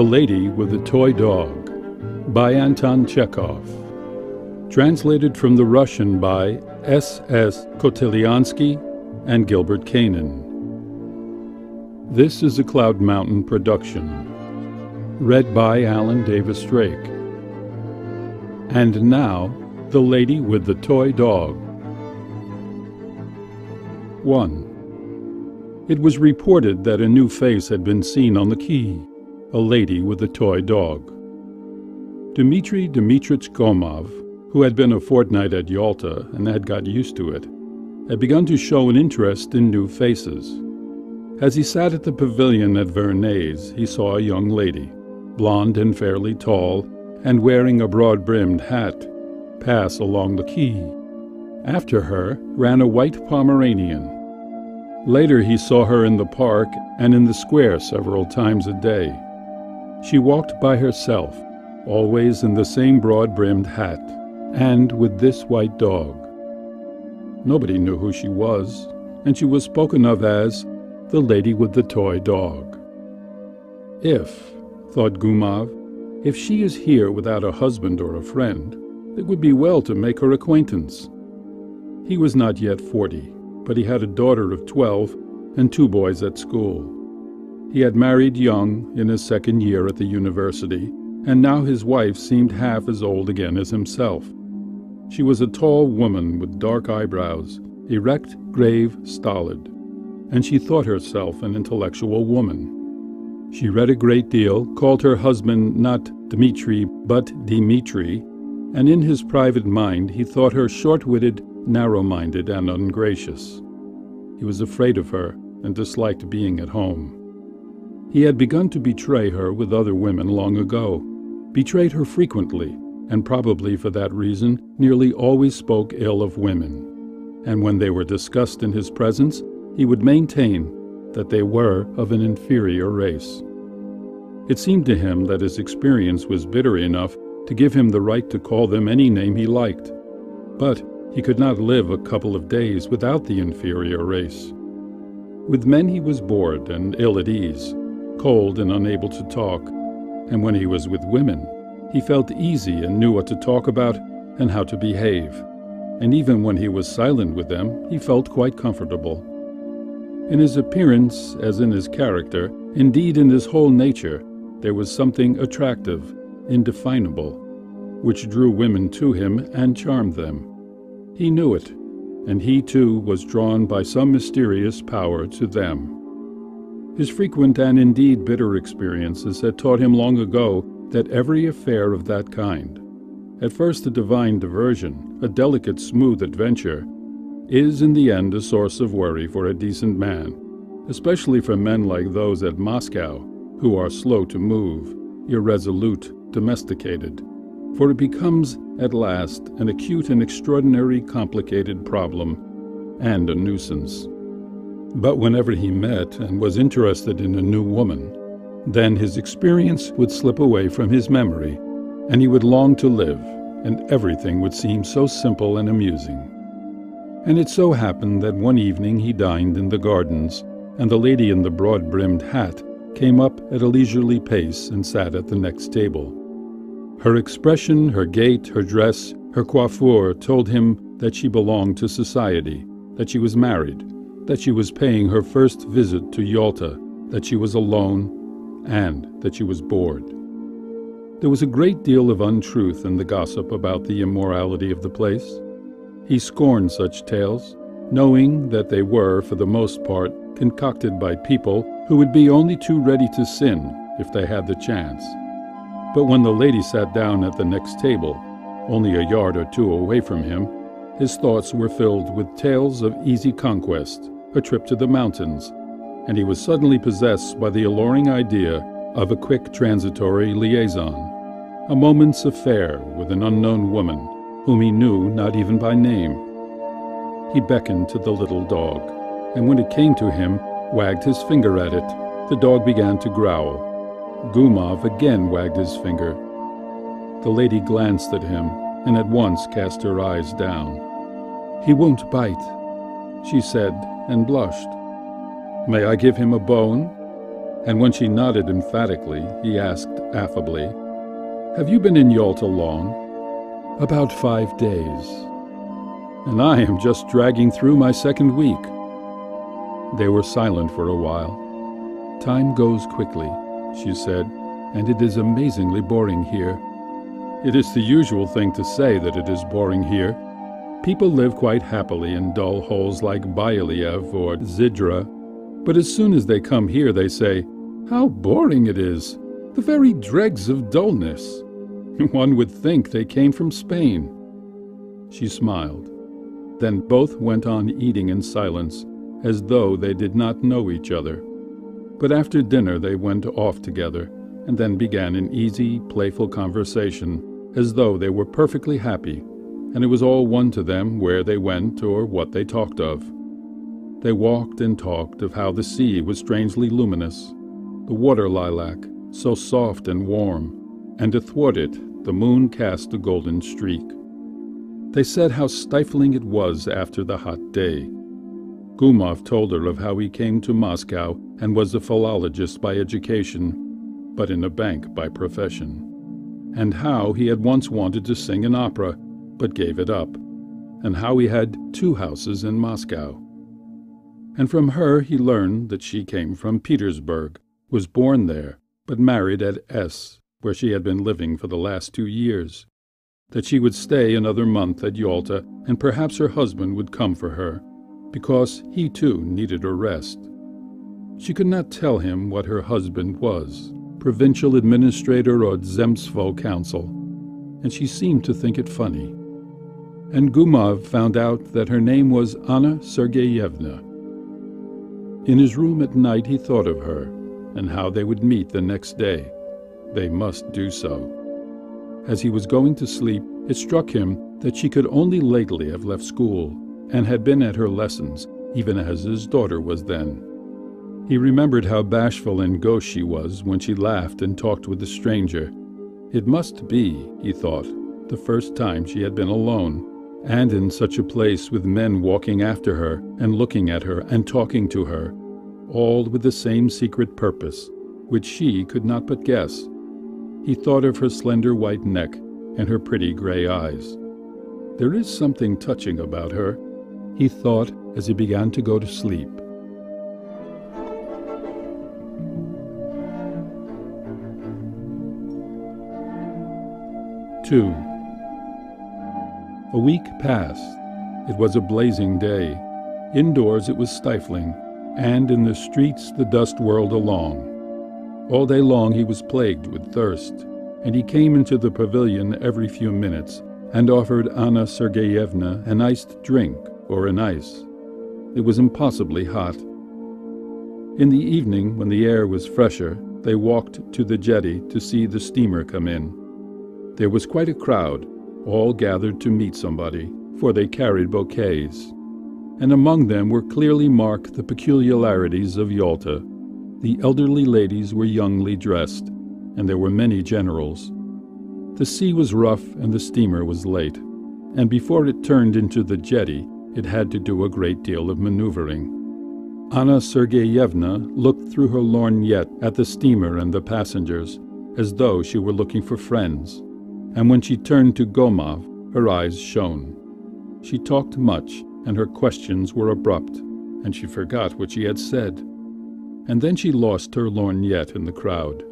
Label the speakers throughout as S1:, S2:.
S1: The Lady with the Toy Dog by Anton Chekhov. Translated from the Russian by S. S. Koteliansky and Gilbert Cannan. This is a Cloud Mountain production. Read by Alan Davis Drake. And now, The Lady with the Toy Dog. 1. It was reported that a new face had been seen on the quay a lady with a toy dog. Dmitri Dmitrich Gomov, who had been a fortnight at Yalta and had got used to it, had begun to show an interest in new faces. As he sat at the pavilion at Vernay's, he saw a young lady, blonde and fairly tall, and wearing a broad-brimmed hat, pass along the quay. After her ran a white Pomeranian. Later he saw her in the park and in the square several times a day. She walked by herself, always in the same broad-brimmed hat, and with this white dog. Nobody knew who she was, and she was spoken of as the lady with the toy dog. If, thought Gumov, if she is here without a husband or a friend, it would be well to make her acquaintance. He was not yet forty, but he had a daughter of twelve and two boys at school. He had married young, in his second year at the university, and now his wife seemed half as old again as himself. She was a tall woman with dark eyebrows, erect, grave, stolid, and she thought herself an intellectual woman. She read a great deal, called her husband not Dmitri but Dimitri, and in his private mind he thought her short-witted, narrow-minded, and ungracious. He was afraid of her and disliked being at home. He had begun to betray her with other women long ago, betrayed her frequently, and probably for that reason nearly always spoke ill of women. And when they were discussed in his presence, he would maintain that they were of an inferior race. It seemed to him that his experience was bitter enough to give him the right to call them any name he liked. But he could not live a couple of days without the inferior race. With men he was bored and ill at ease, cold and unable to talk, and when he was with women, he felt easy and knew what to talk about and how to behave, and even when he was silent with them, he felt quite comfortable. In his appearance, as in his character, indeed in his whole nature, there was something attractive, indefinable, which drew women to him and charmed them. He knew it, and he too was drawn by some mysterious power to them. His frequent and indeed bitter experiences had taught him long ago that every affair of that kind, at first a divine diversion, a delicate smooth adventure, is in the end a source of worry for a decent man, especially for men like those at Moscow, who are slow to move, irresolute, domesticated, for it becomes at last an acute and extraordinary complicated problem and a nuisance. But whenever he met and was interested in a new woman, then his experience would slip away from his memory, and he would long to live, and everything would seem so simple and amusing. And it so happened that one evening he dined in the gardens, and the lady in the broad-brimmed hat came up at a leisurely pace and sat at the next table. Her expression, her gait, her dress, her coiffure told him that she belonged to society, that she was married, that she was paying her first visit to Yalta, that she was alone, and that she was bored. There was a great deal of untruth in the gossip about the immorality of the place. He scorned such tales, knowing that they were, for the most part, concocted by people who would be only too ready to sin if they had the chance. But when the lady sat down at the next table, only a yard or two away from him, his thoughts were filled with tales of easy conquest a trip to the mountains, and he was suddenly possessed by the alluring idea of a quick transitory liaison, a moment's affair with an unknown woman whom he knew not even by name. He beckoned to the little dog, and when it came to him, wagged his finger at it. The dog began to growl. Gumov again wagged his finger. The lady glanced at him and at once cast her eyes down. He won't bite, she said and blushed. May I give him a bone? and when she nodded emphatically, he asked affably, Have you been in Yalta long? About five days. And I am just dragging through my second week. They were silent for a while. Time goes quickly, she said, and it is amazingly boring here. It is the usual thing to say that it is boring here. People live quite happily in dull holes like Byaliev or Zhidra, but as soon as they come here they say, How boring it is! The very dregs of dullness! One would think they came from Spain. She smiled. Then both went on eating in silence, as though they did not know each other. But after dinner they went off together, and then began an easy, playful conversation, as though they were perfectly happy and it was all one to them where they went or what they talked of. They walked and talked of how the sea was strangely luminous, the water lilac so soft and warm, and athwart it the moon cast a golden streak. They said how stifling it was after the hot day. Gumov told her of how he came to Moscow and was a philologist by education, but in a bank by profession, and how he had once wanted to sing an opera but gave it up, and how he had two houses in Moscow. And from her he learned that she came from Petersburg, was born there, but married at S, where she had been living for the last two years, that she would stay another month at Yalta and perhaps her husband would come for her, because he too needed a rest. She could not tell him what her husband was, provincial administrator or Zemstvo council, and she seemed to think it funny and Gumov found out that her name was Anna Sergeyevna. In his room at night he thought of her and how they would meet the next day. They must do so. As he was going to sleep, it struck him that she could only lately have left school and had been at her lessons, even as his daughter was then. He remembered how bashful and gauche she was when she laughed and talked with a stranger. It must be, he thought, the first time she had been alone and in such a place with men walking after her and looking at her and talking to her, all with the same secret purpose, which she could not but guess. He thought of her slender white neck and her pretty gray eyes. There is something touching about her, he thought as he began to go to sleep. Two. A week passed. It was a blazing day. Indoors it was stifling, and in the streets the dust whirled along. All day long he was plagued with thirst, and he came into the pavilion every few minutes and offered Anna Sergeyevna an iced drink or an ice. It was impossibly hot. In the evening, when the air was fresher, they walked to the jetty to see the steamer come in. There was quite a crowd, all gathered to meet somebody, for they carried bouquets. And among them were clearly marked the peculiarities of Yalta. The elderly ladies were youngly dressed, and there were many generals. The sea was rough and the steamer was late, and before it turned into the jetty, it had to do a great deal of maneuvering. Anna Sergeyevna looked through her lorgnette at the steamer and the passengers, as though she were looking for friends and when she turned to Gomov, her eyes shone. She talked much, and her questions were abrupt, and she forgot what she had said. And then she lost her lorgnette in the crowd.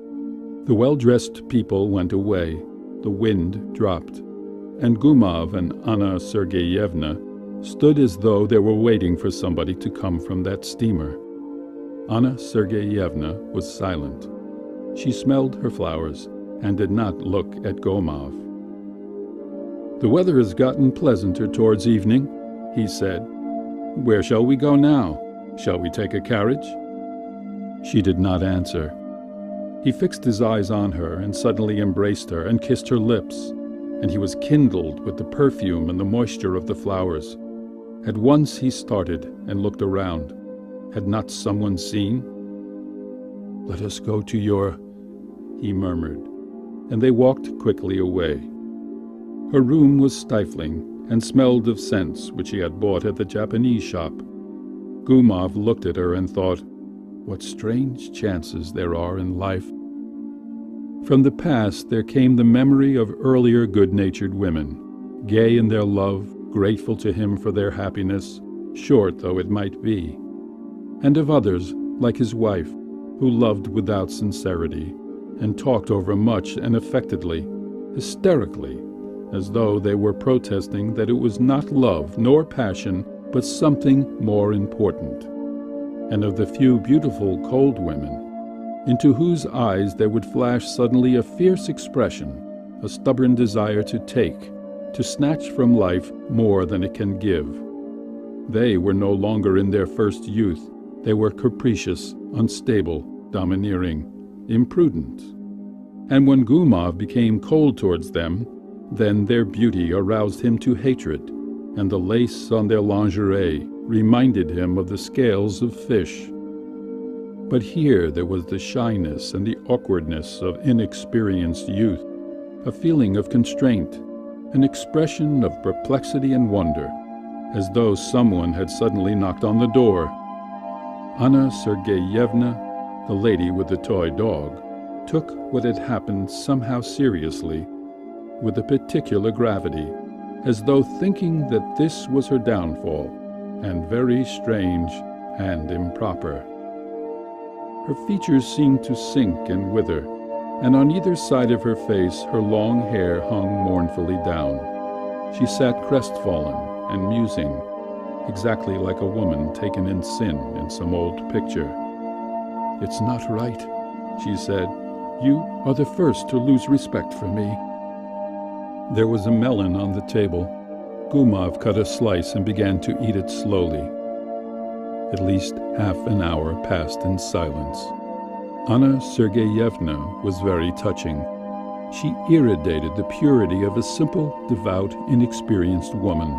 S1: The well-dressed people went away, the wind dropped, and Gumov and Anna Sergeyevna stood as though they were waiting for somebody to come from that steamer. Anna Sergeyevna was silent. She smelled her flowers and did not look at Gomov. The weather has gotten pleasanter towards evening, he said. Where shall we go now? Shall we take a carriage? She did not answer. He fixed his eyes on her and suddenly embraced her and kissed her lips, and he was kindled with the perfume and the moisture of the flowers. At once he started and looked around. Had not someone seen? Let us go to your... he murmured and they walked quickly away. Her room was stifling and smelled of scents which he had bought at the Japanese shop. Gumov looked at her and thought, What strange chances there are in life. From the past there came the memory of earlier good-natured women, gay in their love, grateful to him for their happiness, short though it might be, and of others, like his wife, who loved without sincerity, and talked over much and affectedly, hysterically, as though they were protesting that it was not love nor passion but something more important, and of the few beautiful cold women, into whose eyes there would flash suddenly a fierce expression, a stubborn desire to take, to snatch from life more than it can give. They were no longer in their first youth, they were capricious, unstable, domineering, imprudent. And when Gumov became cold towards them, then their beauty aroused him to hatred, and the lace on their lingerie reminded him of the scales of fish. But here there was the shyness and the awkwardness of inexperienced youth, a feeling of constraint, an expression of perplexity and wonder, as though someone had suddenly knocked on the door. Anna Sergeyevna, the lady with the toy dog, took what had happened somehow seriously, with a particular gravity, as though thinking that this was her downfall, and very strange and improper. Her features seemed to sink and wither, and on either side of her face her long hair hung mournfully down. She sat crestfallen and musing, exactly like a woman taken in sin in some old picture. It's not right, she said. You are the first to lose respect for me. There was a melon on the table. Gumov cut a slice and began to eat it slowly. At least half an hour passed in silence. Anna Sergeyevna was very touching. She irradiated the purity of a simple, devout, inexperienced woman.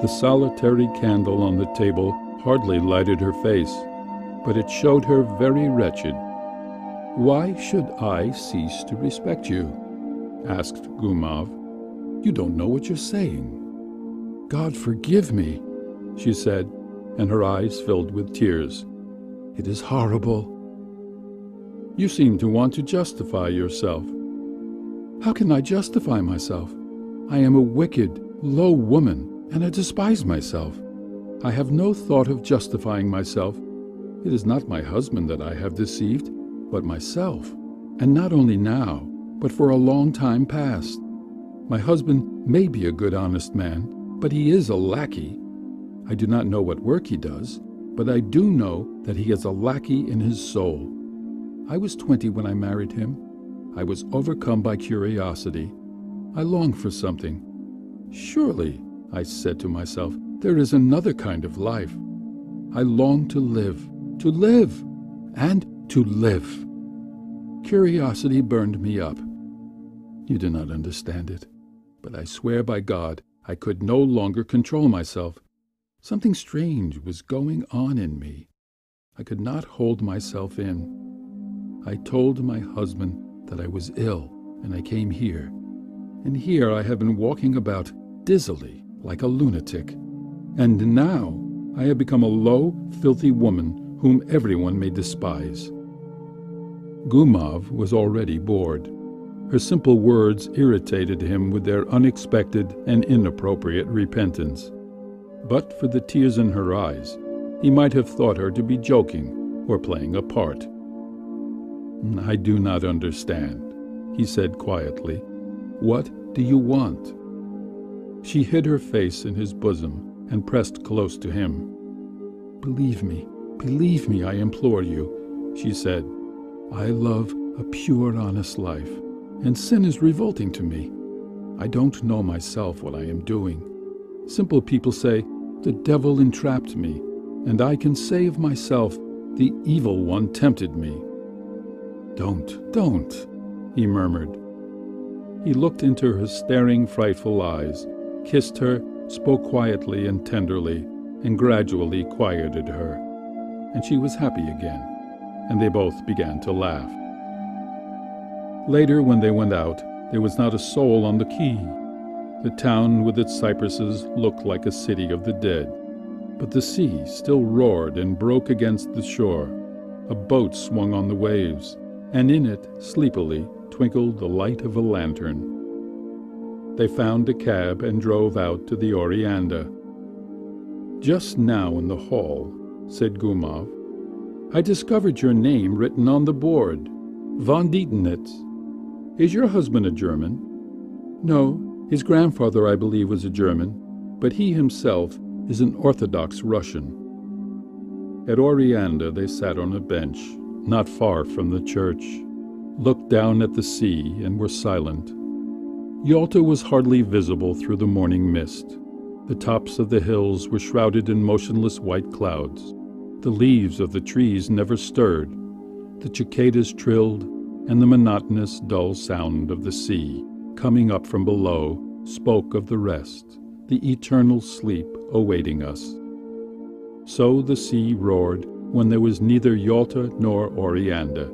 S1: The solitary candle on the table hardly lighted her face, but it showed her very wretched why should I cease to respect you? asked Gumov. You don't know what you're saying. God forgive me, she said, and her eyes filled with tears. It is horrible. You seem to want to justify yourself. How can I justify myself? I am a wicked, low woman, and I despise myself. I have no thought of justifying myself. It is not my husband that I have deceived but myself, and not only now, but for a long time past. My husband may be a good honest man, but he is a lackey. I do not know what work he does, but I do know that he is a lackey in his soul. I was twenty when I married him. I was overcome by curiosity. I longed for something. Surely, I said to myself, there is another kind of life. I longed to live, to live, and to live. Curiosity burned me up. You do not understand it, but I swear by God I could no longer control myself. Something strange was going on in me. I could not hold myself in. I told my husband that I was ill and I came here. And here I have been walking about dizzily like a lunatic. And now I have become a low, filthy woman whom everyone may despise. Gumov was already bored. Her simple words irritated him with their unexpected and inappropriate repentance. But for the tears in her eyes, he might have thought her to be joking or playing a part. I do not understand, he said quietly. What do you want? She hid her face in his bosom and pressed close to him. Believe me, believe me, I implore you, she said, I love a pure, honest life, and sin is revolting to me. I don't know myself what I am doing. Simple people say, the devil entrapped me, and I can of myself, the evil one tempted me. Don't, don't, he murmured. He looked into her staring, frightful eyes, kissed her, spoke quietly and tenderly, and gradually quieted her, and she was happy again and they both began to laugh. Later, when they went out, there was not a soul on the quay. The town with its cypresses looked like a city of the dead, but the sea still roared and broke against the shore, A boat swung on the waves, and in it, sleepily, twinkled the light of a lantern. They found a cab and drove out to the Oreanda. Just now in the hall, said Gumov, I discovered your name written on the board, von Dideritz. Is your husband a German? No, his grandfather, I believe, was a German, but he himself is an Orthodox Russian. At Oreanda they sat on a bench, not far from the church, looked down at the sea and were silent. Yalta was hardly visible through the morning mist. The tops of the hills were shrouded in motionless white clouds. The leaves of the trees never stirred. The cicadas trilled, and the monotonous, dull sound of the sea, coming up from below, spoke of the rest, the eternal sleep awaiting us. So the sea roared when there was neither Yalta nor Oreanda,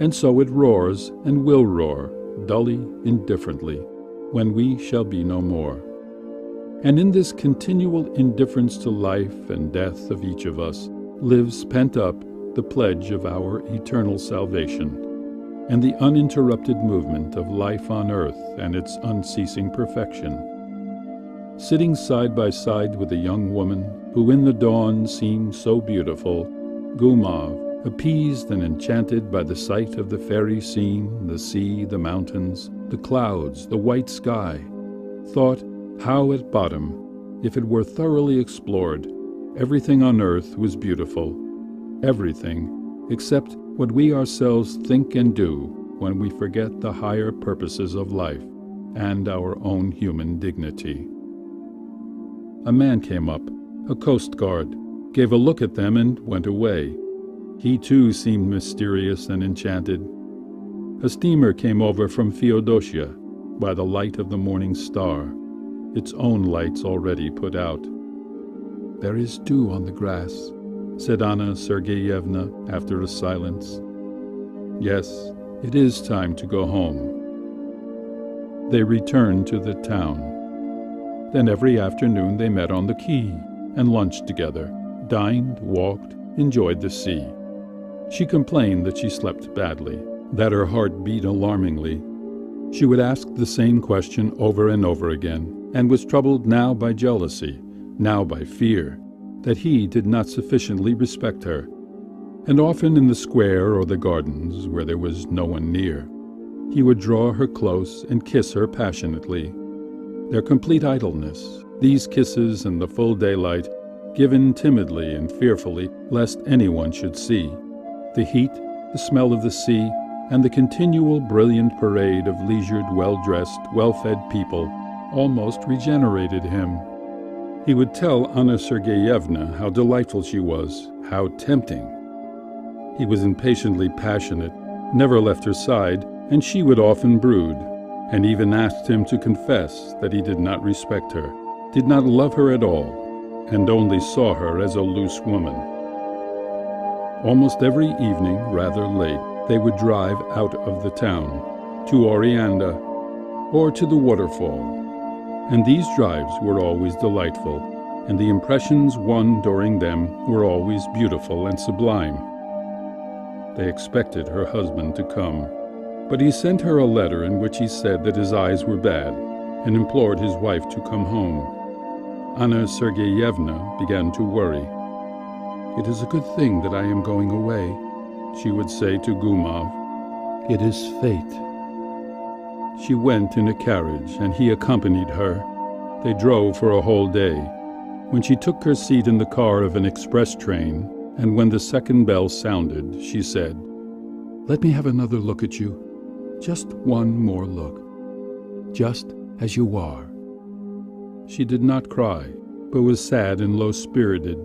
S1: and so it roars and will roar, dully, indifferently, when we shall be no more. And in this continual indifference to life and death of each of us lives pent up the pledge of our eternal salvation, and the uninterrupted movement of life on earth and its unceasing perfection. Sitting side by side with a young woman who in the dawn seemed so beautiful, Gumov, appeased and enchanted by the sight of the fairy scene, the sea, the mountains, the clouds, the white sky, thought how at bottom, if it were thoroughly explored, everything on earth was beautiful, everything except what we ourselves think and do when we forget the higher purposes of life and our own human dignity. A man came up, a coast guard, gave a look at them and went away. He too seemed mysterious and enchanted. A steamer came over from Feodosia by the light of the morning star, its own lights already put out. There is dew on the grass, said Anna Sergeyevna after a silence. Yes, it is time to go home. They returned to the town. Then every afternoon they met on the quay and lunched together, dined, walked, enjoyed the sea. She complained that she slept badly, that her heart beat alarmingly. She would ask the same question over and over again, and was troubled now by jealousy, now by fear, that he did not sufficiently respect her. And often in the square or the gardens, where there was no one near, he would draw her close and kiss her passionately their complete idleness, these kisses in the full daylight, given timidly and fearfully lest anyone should see, the heat, the smell of the sea, and the continual brilliant parade of leisured, well-dressed, well-fed people almost regenerated him. He would tell Anna Sergeyevna how delightful she was, how tempting. He was impatiently passionate, never left her side, and she would often brood, and even asked him to confess that he did not respect her, did not love her at all, and only saw her as a loose woman. Almost every evening, rather late, they would drive out of the town, to Oreanda, or to the waterfall, and these drives were always delightful, and the impressions won during them were always beautiful and sublime. They expected her husband to come but he sent her a letter in which he said that his eyes were bad and implored his wife to come home. Anna Sergeyevna began to worry. It is a good thing that I am going away, she would say to Gumov. It is fate. She went in a carriage and he accompanied her. They drove for a whole day. When she took her seat in the car of an express train, and when the second bell sounded, she said, Let me have another look at you. Just one more look. Just as you are. She did not cry, but was sad and low-spirited,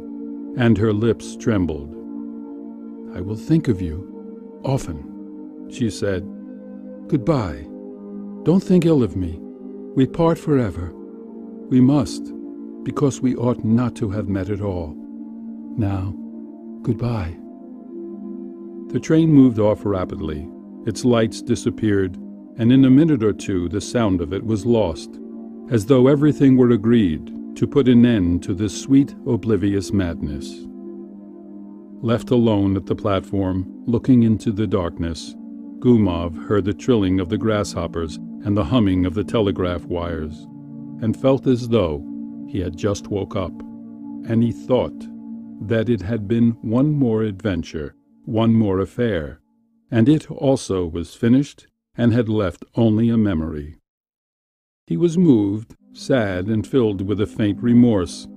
S1: and her lips trembled. I will think of you, often, she said. Goodbye. Don't think ill of me. We part forever. We must, because we ought not to have met at all. Now, goodbye. The train moved off rapidly, its lights disappeared, and in a minute or two the sound of it was lost, as though everything were agreed to put an end to this sweet, oblivious madness. Left alone at the platform, looking into the darkness, Gumov heard the trilling of the grasshoppers and the humming of the telegraph wires, and felt as though he had just woke up, and he thought that it had been one more adventure, one more affair, and it also was finished and had left only a memory. He was moved, sad, and filled with a faint remorse.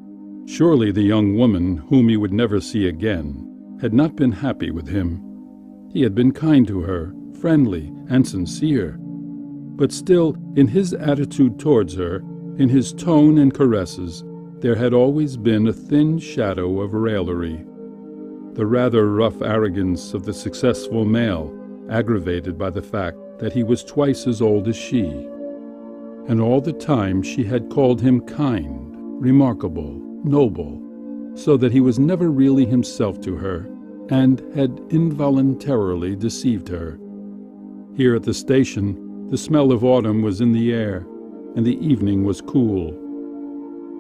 S1: Surely the young woman whom he would never see again had not been happy with him. He had been kind to her, friendly and sincere. But still, in his attitude towards her, in his tone and caresses, there had always been a thin shadow of raillery. The rather rough arrogance of the successful male, aggravated by the fact that he was twice as old as she. And all the time she had called him kind, remarkable, noble, so that he was never really himself to her, and had involuntarily deceived her. Here at the station, the smell of autumn was in the air, and the evening was cool.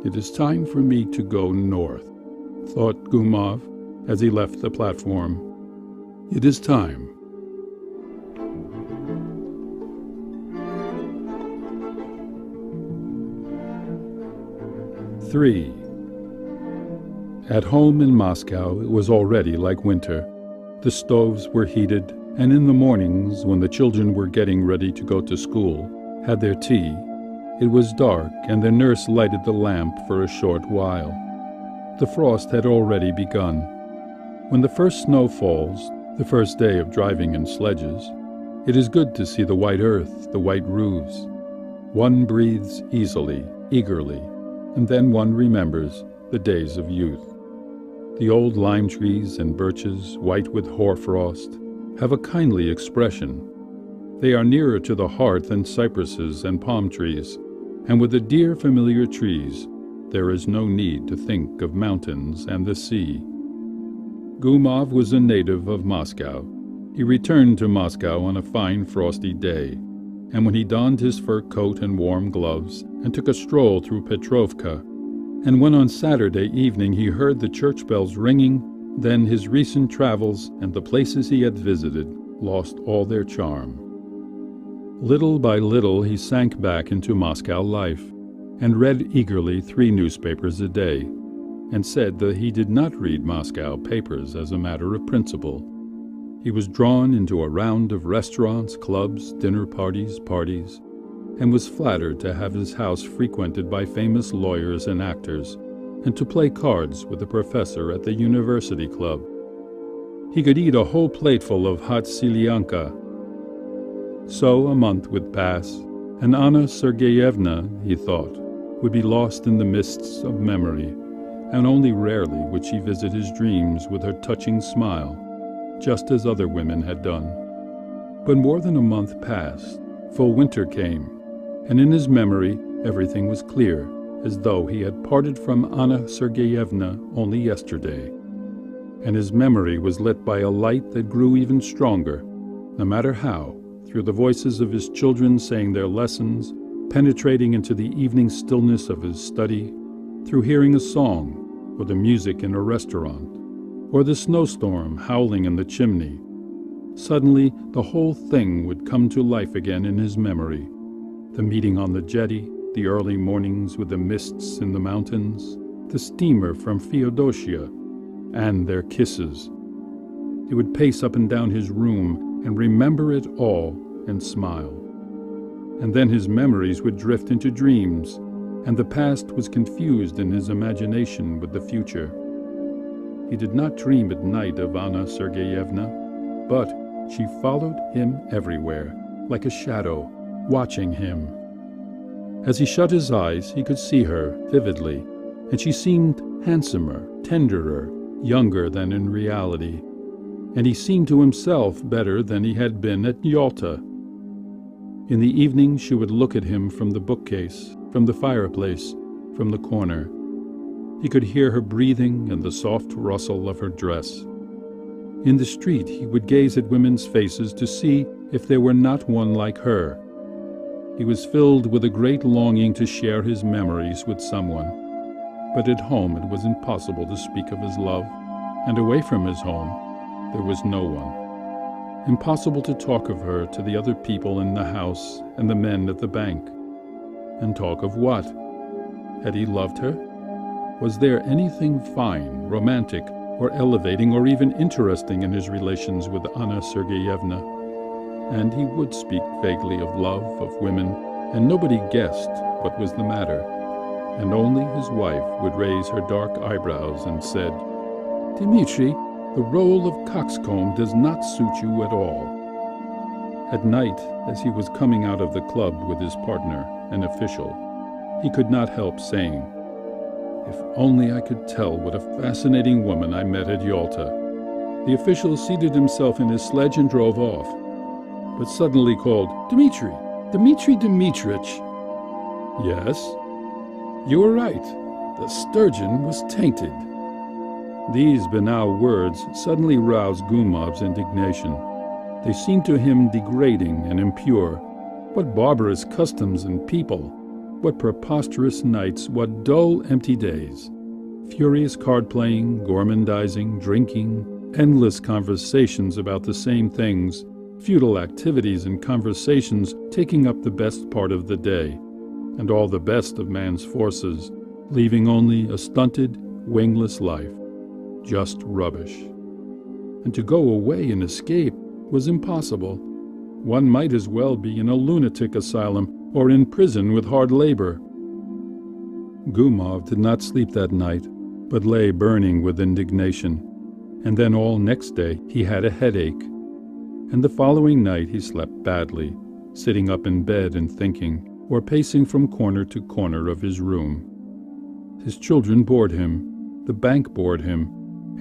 S1: It is time for me to go north, thought Gumov as he left the platform. It is time. Three. At home in Moscow it was already like winter. The stoves were heated and in the mornings, when the children were getting ready to go to school, had their tea, it was dark and their nurse lighted the lamp for a short while. The frost had already begun. When the first snow falls, the first day of driving in sledges, it is good to see the white earth, the white roofs. One breathes easily, eagerly, and then one remembers the days of youth. The old lime trees and birches, white with hoarfrost, have a kindly expression. They are nearer to the heart than cypresses and palm trees, and with the dear familiar trees, there is no need to think of mountains and the sea. Gumov was a native of Moscow. He returned to Moscow on a fine frosty day, and when he donned his fur coat and warm gloves and took a stroll through Petrovka, and when on Saturday evening he heard the church bells ringing then his recent travels and the places he had visited lost all their charm. Little by little he sank back into Moscow life and read eagerly three newspapers a day and said that he did not read Moscow papers as a matter of principle. He was drawn into a round of restaurants, clubs, dinner parties, parties, and was flattered to have his house frequented by famous lawyers and actors and to play cards with a professor at the university club. He could eat a whole plateful of hot selyanka. So a month would pass, and Anna Sergeyevna, he thought, would be lost in the mists of memory, and only rarely would she visit his dreams with her touching smile, just as other women had done. But more than a month passed, full winter came, and in his memory everything was clear as though he had parted from Anna Sergeyevna only yesterday, and his memory was lit by a light that grew even stronger, no matter how, through the voices of his children saying their lessons, penetrating into the evening stillness of his study, through hearing a song, or the music in a restaurant, or the snowstorm howling in the chimney. Suddenly, the whole thing would come to life again in his memory. The meeting on the jetty, the early mornings with the mists in the mountains, the steamer from Feodosia, and their kisses. He would pace up and down his room and remember it all and smile. And then his memories would drift into dreams, and the past was confused in his imagination with the future. He did not dream at night of Anna Sergeyevna, but she followed him everywhere, like a shadow, watching him as he shut his eyes, he could see her vividly, and she seemed handsomer, tenderer, younger than in reality, and he seemed to himself better than he had been at Yalta. In the evening she would look at him from the bookcase, from the fireplace, from the corner. He could hear her breathing and the soft rustle of her dress. In the street he would gaze at women's faces to see if there were not one like her, he was filled with a great longing to share his memories with someone, but at home it was impossible to speak of his love. and away from his home there was no one. Impossible to talk of her to the other people in the house and the men at the bank. And talk of what? Had he loved her? Was there anything fine, romantic, or elevating or even interesting in his relations with Anna Sergeyevna? And he would speak vaguely of love, of women, and nobody guessed what was the matter. And only his wife would raise her dark eyebrows and said, Dmitri, the role of coxcomb does not suit you at all. At night, as he was coming out of the club with his partner, an official, he could not help saying, if only I could tell what a fascinating woman I met at Yalta. The official seated himself in his sledge and drove off, but suddenly called, Dmitri, Dmitri Dmitrich. Yes, you were right. The sturgeon was tainted. These banal words suddenly roused Gumov's indignation. They seemed to him degrading and impure. What barbarous customs and people! What preposterous nights, what dull, empty days. Furious card playing, gormandizing, drinking, endless conversations about the same things, futile activities and conversations taking up the best part of the day, and all the best of man's forces, leaving only a stunted, wingless life. Just rubbish. And to go away and escape was impossible. One might as well be in a lunatic asylum or in prison with hard labor. Gumov did not sleep that night, but lay burning with indignation, and then all next day he had a headache. And the following night he slept badly, sitting up in bed and thinking, or pacing from corner to corner of his room. His children bored him, the bank bored him,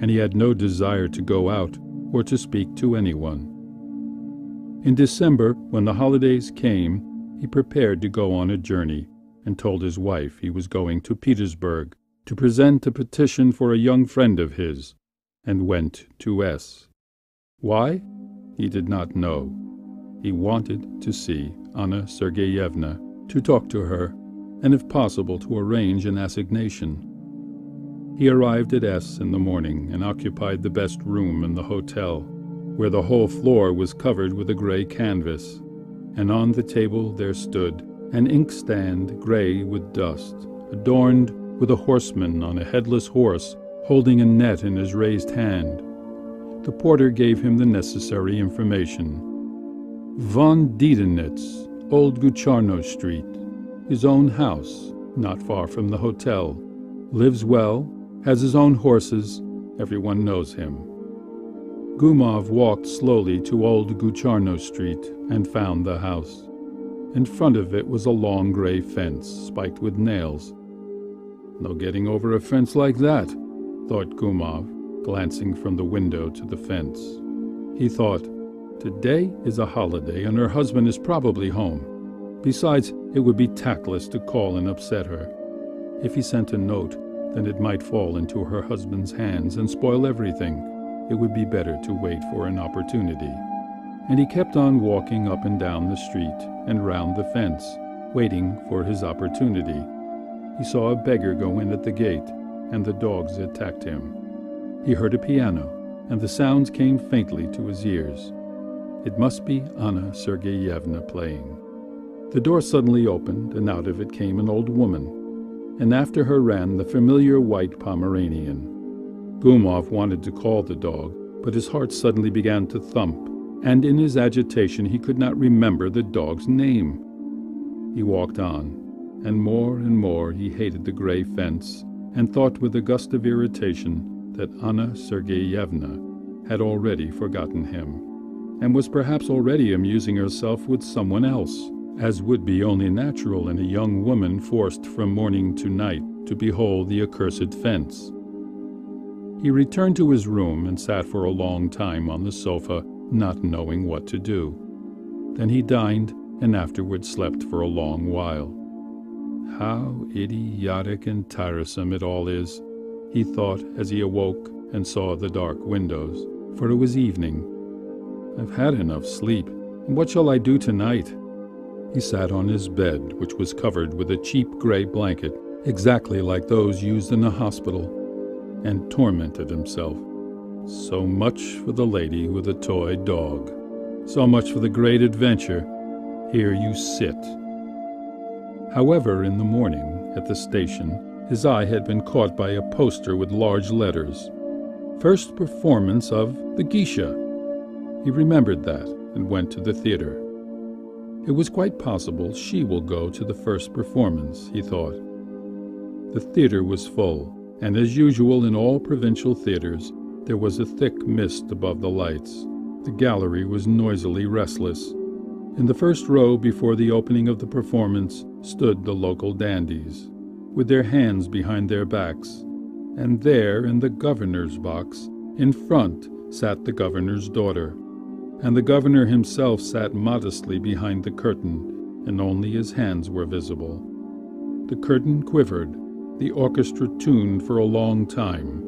S1: and he had no desire to go out or to speak to anyone. In December, when the holidays came, he prepared to go on a journey and told his wife he was going to Petersburg to present a petition for a young friend of his, and went to S. Why? He did not know. He wanted to see Anna Sergeyevna, to talk to her, and if possible to arrange an assignation. He arrived at S in the morning and occupied the best room in the hotel, where the whole floor was covered with a gray canvas and on the table there stood an inkstand gray with dust, adorned with a horseman on a headless horse holding a net in his raised hand. The porter gave him the necessary information. Von Dideritz, Old Gucharno Street, his own house, not far from the hotel. Lives well, has his own horses, everyone knows him. Gumov walked slowly to Old Gucharno Street and found the house. In front of it was a long gray fence spiked with nails. No getting over a fence like that, thought Gumov, glancing from the window to the fence. He thought, today is a holiday and her husband is probably home. Besides, it would be tactless to call and upset her. If he sent a note, then it might fall into her husband's hands and spoil everything it would be better to wait for an opportunity. And he kept on walking up and down the street and round the fence, waiting for his opportunity. He saw a beggar go in at the gate, and the dogs attacked him. He heard a piano, and the sounds came faintly to his ears. It must be Anna Sergeyevna playing. The door suddenly opened, and out of it came an old woman, and after her ran the familiar white Pomeranian. Gumov wanted to call the dog, but his heart suddenly began to thump, and in his agitation he could not remember the dog's name. He walked on, and more and more he hated the gray fence and thought with a gust of irritation that Anna Sergeyevna had already forgotten him, and was perhaps already amusing herself with someone else, as would be only natural in a young woman forced from morning to night to behold the accursed fence. He returned to his room and sat for a long time on the sofa, not knowing what to do. Then he dined and afterward slept for a long while. How idiotic and tiresome it all is, he thought as he awoke and saw the dark windows, for it was evening. I've had enough sleep, and what shall I do tonight? He sat on his bed, which was covered with a cheap gray blanket, exactly like those used in a hospital and tormented himself. So much for the lady with the toy dog. So much for the great adventure. Here you sit. However, in the morning, at the station, his eye had been caught by a poster with large letters. First performance of The Geisha. He remembered that and went to the theater. It was quite possible she will go to the first performance, he thought. The theater was full, and as usual in all provincial theaters, there was a thick mist above the lights. The gallery was noisily restless. In the first row before the opening of the performance stood the local dandies, with their hands behind their backs, and there in the governor's box, in front, sat the governor's daughter, and the governor himself sat modestly behind the curtain, and only his hands were visible. The curtain quivered, the orchestra tuned for a long time,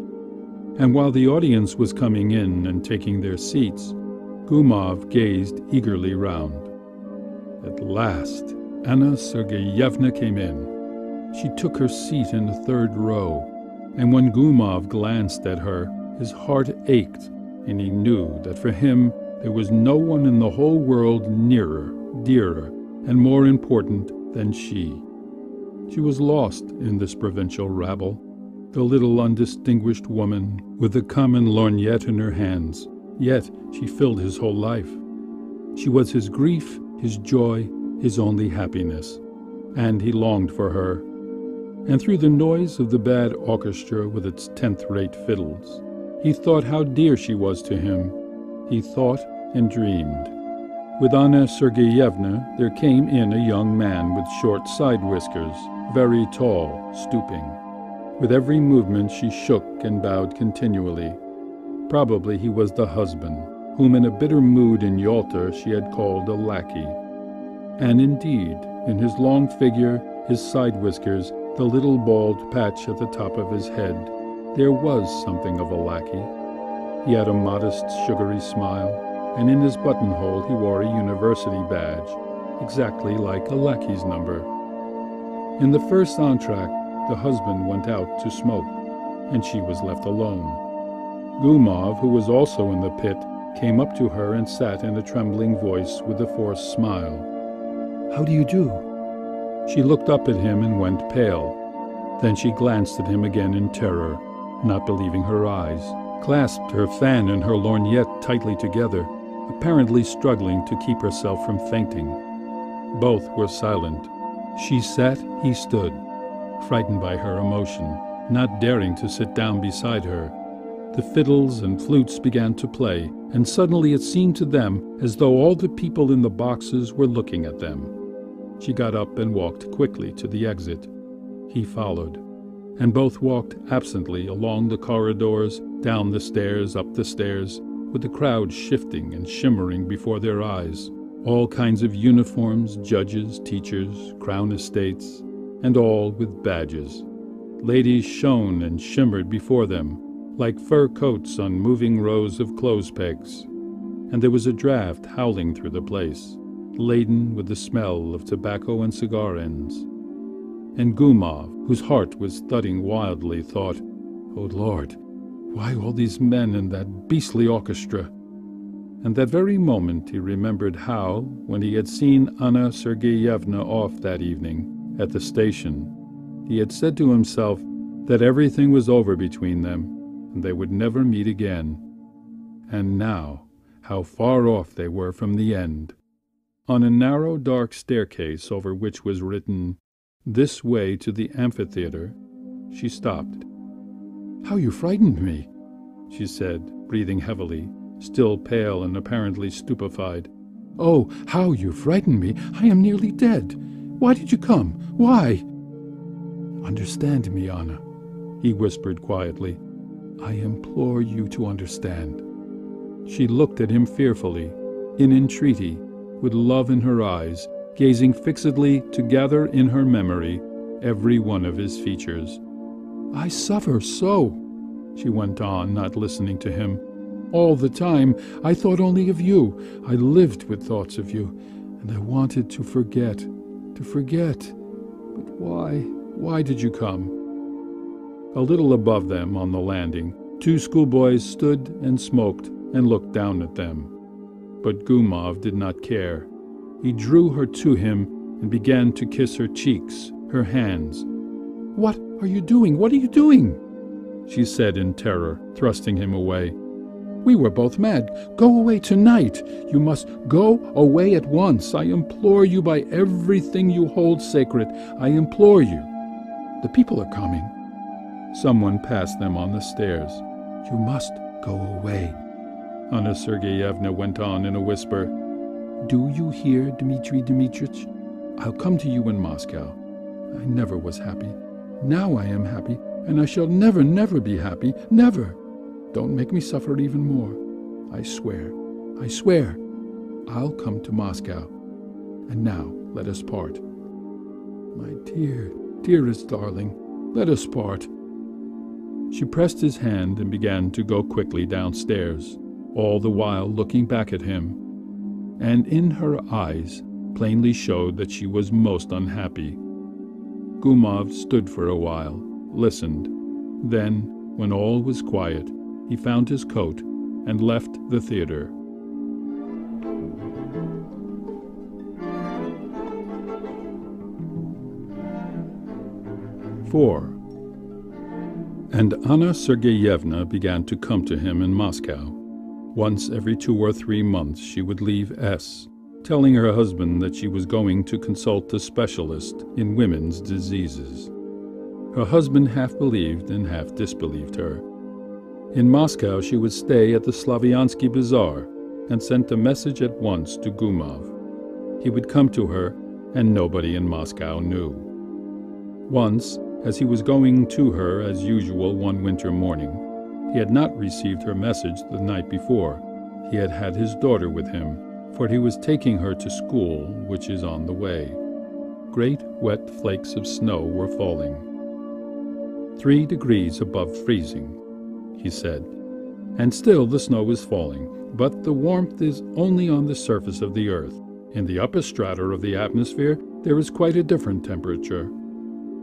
S1: and while the audience was coming in and taking their seats, Gurov gazed eagerly round. At last, Anna Sergeyevna came in. She took her seat in the third row, and when Gurov glanced at her, his heart ached, and he knew that for him there was no one in the whole world nearer, dearer, and more important than she. She was lost in this provincial rabble, the little undistinguished woman with the common lorgnette in her hands, yet she filled his whole life. She was his grief, his joy, his only happiness, and he longed for her. And through the noise of the bad orchestra with its tenth-rate fiddles, he thought how dear she was to him. He thought and dreamed. With Anna Sergeyevna there came in a young man with short side whiskers, very tall, stooping. With every movement she shook and bowed continually. Probably he was the husband, whom in a bitter mood in Yalta she had called a lackey. And indeed, in his long figure, his side whiskers, the little bald patch at the top of his head, there was something of a lackey. He had a modest, sugary smile, and in his buttonhole he wore a university badge, exactly like a lackey's number. In the first entr'acte, the husband went out to smoke, and she was left alone. Gurov, who was also in the pit, came up to her and sat in a trembling voice with a forced smile. How do you do? She looked up at him and went pale. Then she glanced at him again in terror, not believing her eyes, clasped her fan and her lorgnette tightly together, apparently struggling to keep herself from fainting. Both were silent. She sat, he stood, frightened by her emotion, not daring to sit down beside her. The fiddles and flutes began to play, and suddenly it seemed to them as though all the people in the boxes were looking at them. She got up and walked quickly to the exit. He followed, and both walked absently along the corridors, down the stairs, up the stairs, with the crowd shifting and shimmering before their eyes. All kinds of uniforms, judges, teachers, crown estates, and all with badges. Ladies shone and shimmered before them, like fur coats on moving rows of clothes pegs, and there was a draught howling through the place, laden with the smell of tobacco and cigar ends. And Gurov, whose heart was thudding wildly, thought, Oh Lord, why all these men and that beastly orchestra? And that very moment he remembered how, when he had seen Anna Sergeyevna off that evening, at the station, he had said to himself that everything was over between them and they would never meet again. And now, how far off they were from the end! On a narrow dark staircase over which was written, This way to the amphitheatre, she stopped. How you frightened me, she said, breathing heavily, still pale and apparently stupefied. Oh, how you frightened me! I am nearly dead. Why did you come? Why? Understand me, Anna, he whispered quietly. I implore you to understand. She looked at him fearfully, in entreaty, with love in her eyes, gazing fixedly to gather in her memory every one of his features. I suffer so, she went on, not listening to him. All the time I thought only of you. I lived with thoughts of you, and I wanted to forget to forget. But why, why did you come? A little above them on the landing, two schoolboys stood and smoked and looked down at them. But Gurov did not care. He drew her to him and began to kiss her cheeks, her hands. What are you doing? What are you doing? She said in terror, thrusting him away. We were both mad. Go away tonight. You must go away at once. I implore you by everything you hold sacred. I implore you. The people are coming. Someone passed them on the stairs. You must go away. Anna Sergeyevna went on in a whisper. Do you hear, Dmitri Dmitrich? I'll come to you in Moscow. I never was happy. Now I am happy, and I shall never, never be happy. Never. Don't make me suffer even more. I swear. I swear. I'll come to Moscow. And now let us part. My dear, dearest darling, let us part. She pressed his hand and began to go quickly downstairs, all the while looking back at him. And in her eyes plainly showed that she was most unhappy. Gurov stood for a while, listened. Then, when all was quiet, he found his coat and left the theater. Four. And Anna Sergeyevna began to come to him in Moscow. Once every two or three months she would leave S, telling her husband that she was going to consult a specialist in women's diseases. Her husband half believed and half disbelieved her. In Moscow she would stay at the Slaviansky Bazaar and sent a message at once to Gurov. He would come to her and nobody in Moscow knew. Once as he was going to her as usual one winter morning, he had not received her message the night before. He had had his daughter with him, for he was taking her to school, which is on the way. Great wet flakes of snow were falling. Three degrees above freezing, he said. And still the snow is falling, but the warmth is only on the surface of the earth. In the upper strata of the atmosphere, there is quite a different temperature.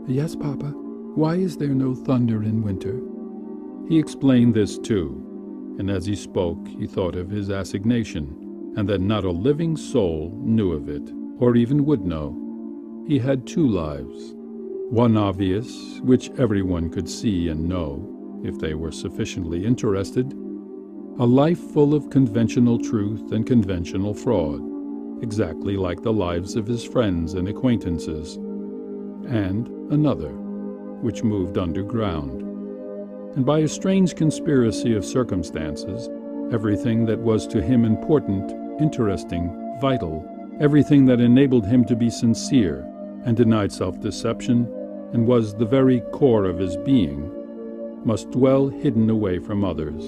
S1: Yes, Papa. Why is there no thunder in winter? He explained this too, and as he spoke he thought of his assignation, and that not a living soul knew of it, or even would know. He had two lives, one obvious, which everyone could see and know, if they were sufficiently interested, a life full of conventional truth and conventional fraud, exactly like the lives of his friends and acquaintances and another, which moved underground. And by a strange conspiracy of circumstances, everything that was to him important, interesting, vital, everything that enabled him to be sincere and denied self-deception and was the very core of his being, must dwell hidden away from others.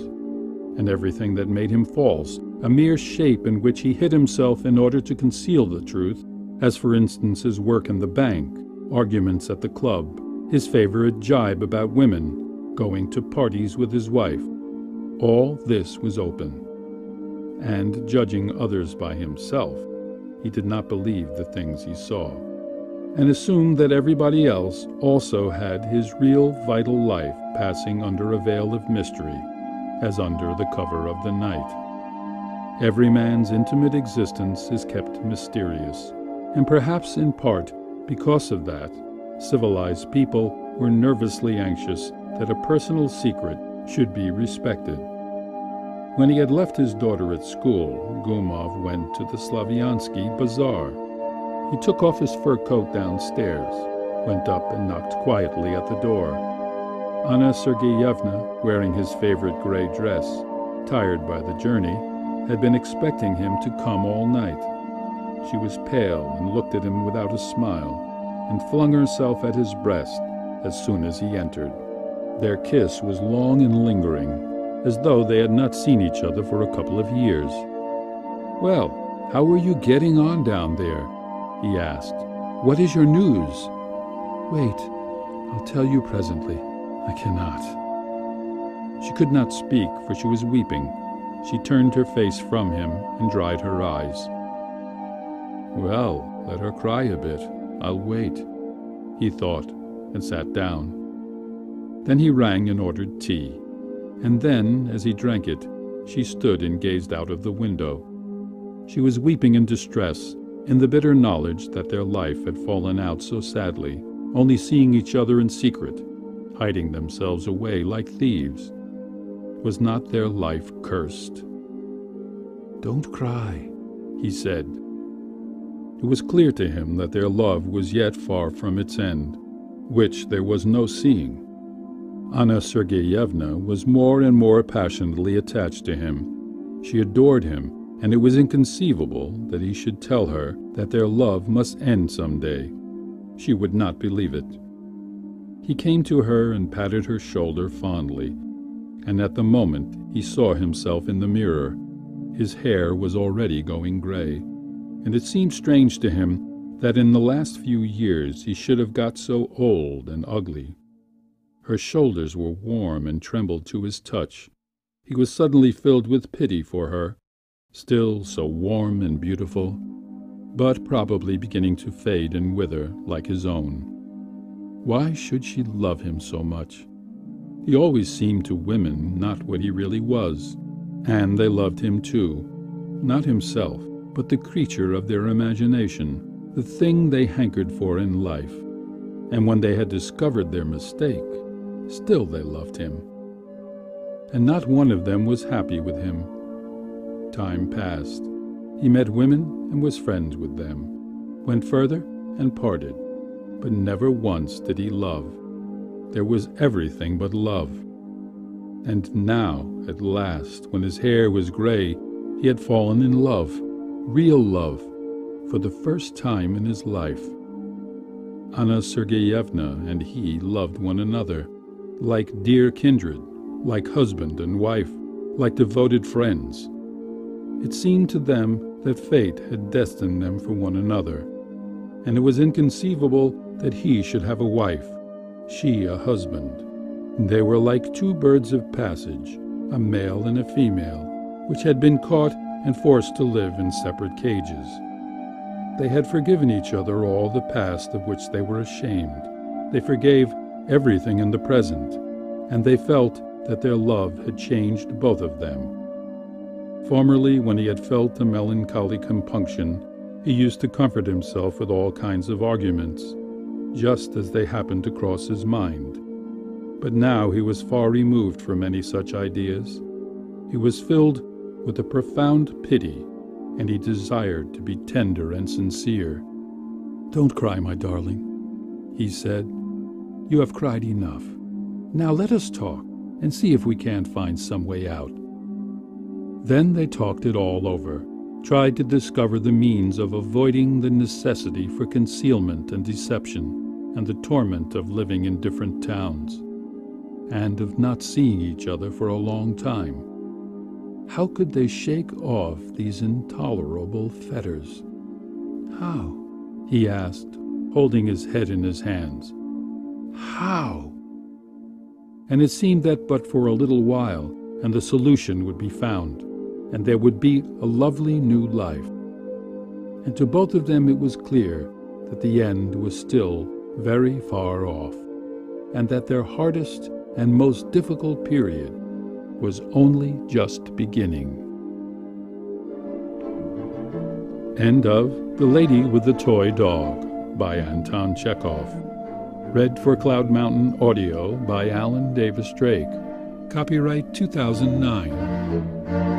S1: And everything that made him false, a mere shape in which he hid himself in order to conceal the truth, as for instance his work in the bank, arguments at the club, his favorite jibe about women, going to parties with his wife. All this was open. And judging others by himself, he did not believe the things he saw, and assumed that everybody else also had his real vital life passing under a veil of mystery, as under the cover of the night. Every man's intimate existence is kept mysterious, and perhaps in part because of that, civilized people were nervously anxious that a personal secret should be respected. When he had left his daughter at school, Gurov went to the Slaviansky bazaar. He took off his fur coat downstairs, went up and knocked quietly at the door. Anna Sergeyevna, wearing his favorite gray dress, tired by the journey, had been expecting him to come all night. She was pale and looked at him without a smile, and flung herself at his breast as soon as he entered. Their kiss was long and lingering, as though they had not seen each other for a couple of years. Well, how are you getting on down there? he asked. What is your news? Wait, I'll tell you presently. I cannot. She could not speak, for she was weeping. She turned her face from him and dried her eyes. Well, let her cry a bit. I'll wait, he thought, and sat down. Then he rang and ordered tea. and then, as he drank it, she stood and gazed out of the window. She was weeping in distress, in the bitter knowledge that their life had fallen out so sadly, only seeing each other in secret, hiding themselves away like thieves. Was not their life cursed? Don't cry, he said. It was clear to him that their love was yet far from its end, which there was no seeing. Anna Sergeyevna was more and more passionately attached to him. She adored him, and it was inconceivable that he should tell her that their love must end some day. She would not believe it. He came to her and patted her shoulder fondly, and at the moment he saw himself in the mirror. His hair was already going gray, and it seemed strange to him that in the last few years he should have got so old and ugly. Her shoulders were warm and trembled to his touch. He was suddenly filled with pity for her, still so warm and beautiful, but probably beginning to fade and wither like his own. Why should she love him so much? He always seemed to women not what he really was, and they loved him too, not himself, but the creature of their imagination, the thing they hankered for in life. And when they had discovered their mistake, Still they loved him. And not one of them was happy with him. Time passed. He met women and was friends with them, went further and parted, but never once did he love. There was everything but love. And now, at last, when his hair was gray, he had fallen in love, real love, for the first time in his life. Anna Sergeyevna and he loved one another like dear kindred, like husband and wife, like devoted friends. It seemed to them that fate had destined them for one another, and it was inconceivable that he should have a wife, she a husband. They were like two birds of passage, a male and a female, which had been caught and forced to live in separate cages. They had forgiven each other all the past of which they were ashamed. They forgave everything in the present, and they felt that their love had changed both of them. Formerly, when he had felt a melancholy compunction, he used to comfort himself with all kinds of arguments, just as they happened to cross his mind. But now he was far removed from any such ideas. He was filled with a profound pity, and he desired to be tender and sincere. Don't cry, my darling, he said. You have cried enough. Now let us talk and see if we can't find some way out. Then they talked it all over, tried to discover the means of avoiding the necessity for concealment and deception and the torment of living in different towns, and of not seeing each other for a long time. How could they shake off these intolerable fetters? How? he asked, holding his head in his hands. How? And it seemed that but for a little while, and the solution would be found, and there would be a lovely new life. And to both of them it was clear that the end was still very far off, and that their hardest and most difficult period was only just beginning. End of The Lady with the Toy Dog by Anton Chekhov Read for Cloud Mountain Audio by Alan Davis Drake. Copyright 2009.